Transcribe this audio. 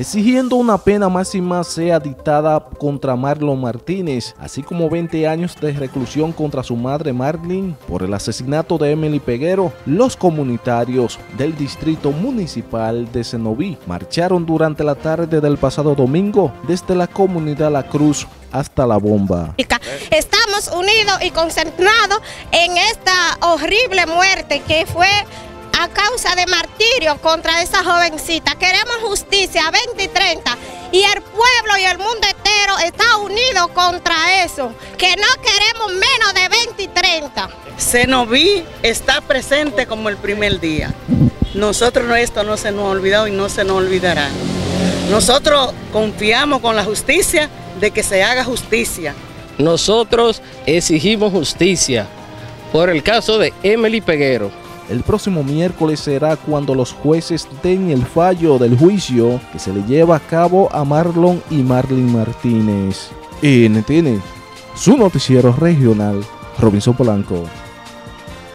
exigiendo una pena máxima sea dictada contra Marlon Martínez, así como 20 años de reclusión contra su madre Marlene por el asesinato de Emily Peguero. Los comunitarios del Distrito Municipal de Cenoví marcharon durante la tarde del pasado domingo desde la comunidad La Cruz hasta la bomba. Estamos unidos y concentrados en esta horrible muerte que fue a causa de martirio contra esa jovencita. Queremos justicia 20 y 30 y el pueblo y el mundo entero está unido contra eso, que no queremos menos de 20 y 30. Cenoví está presente como el primer día. Nosotros esto no se nos ha olvidado y no se nos olvidará. Nosotros confiamos con la justicia de que se haga justicia. Nosotros exigimos justicia por el caso de Emily Peguero. El próximo miércoles será cuando los jueces den el fallo del juicio que se le lleva a cabo a Marlon y Marlene Martínez. NTN, su noticiero regional, Robinson Polanco.